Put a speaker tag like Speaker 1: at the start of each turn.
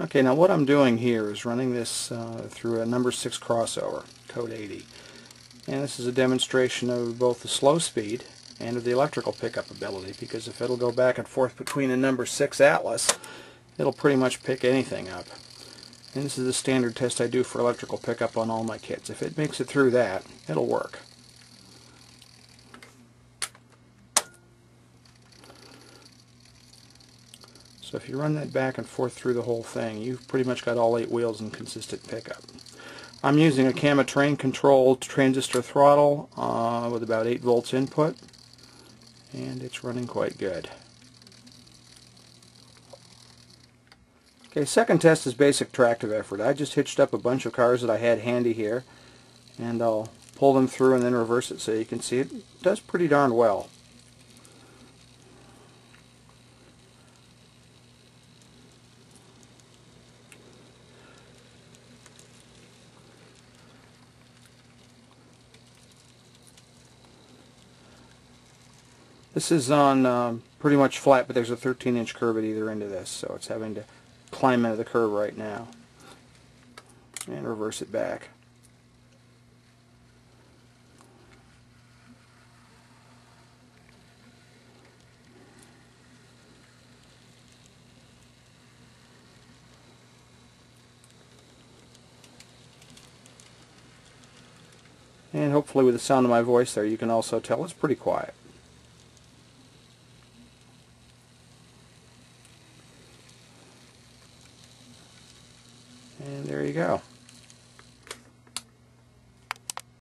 Speaker 1: Okay, now what I'm doing here is running this uh, through a number 6 crossover, code 80. And this is a demonstration of both the slow speed and of the electrical pickup ability because if it'll go back and forth between a number 6 Atlas, it'll pretty much pick anything up. And this is the standard test I do for electrical pickup on all my kits. If it makes it through that, it'll work. So if you run that back and forth through the whole thing, you've pretty much got all eight wheels in consistent pickup. I'm using a Kama-Train controlled transistor throttle uh, with about 8 volts input and it's running quite good. Okay, second test is basic tractive effort. I just hitched up a bunch of cars that I had handy here and I'll pull them through and then reverse it so you can see it does pretty darn well. This is on um, pretty much flat, but there's a 13 inch curve at either end of this, so it's having to climb of the curve right now. And reverse it back. And hopefully with the sound of my voice there you can also tell it's pretty quiet. And there you go.